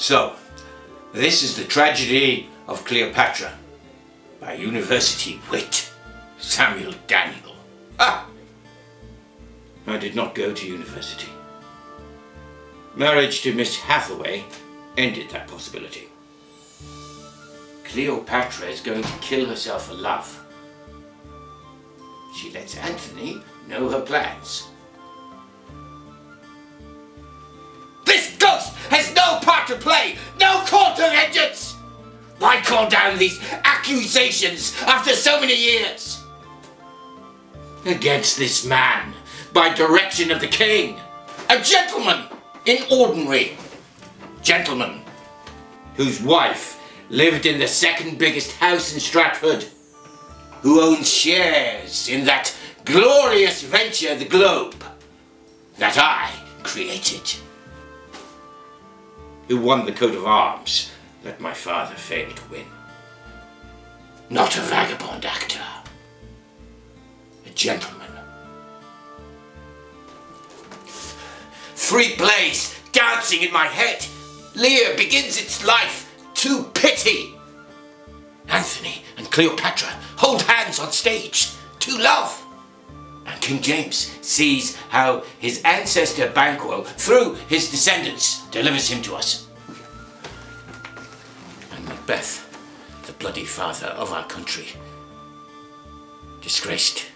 So, this is the tragedy of Cleopatra by university wit Samuel Daniel. Ah! I did not go to university. Marriage to Miss Hathaway ended that possibility. Cleopatra is going to kill herself for love. She lets Antony know her plans. This ghost has no to play, no call to vengeance! Why call down these accusations after so many years? Against this man, by direction of the king, a gentleman in ordinary, gentleman, whose wife lived in the second biggest house in Stratford, who owns shares in that glorious venture, the Globe, that I created, who won the coat of arms that my father failed to win. Not a vagabond actor, a gentleman. Three plays dancing in my head. Lear begins its life to pity. Antony and Cleopatra hold hands on stage to love. King James sees how his ancestor Banquo, through his descendants, delivers him to us. And Macbeth, the bloody father of our country, disgraced.